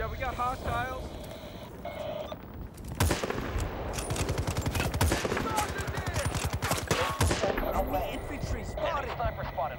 Yeah, we got hostiles. Enemy infantry spotted. Sniper spotted.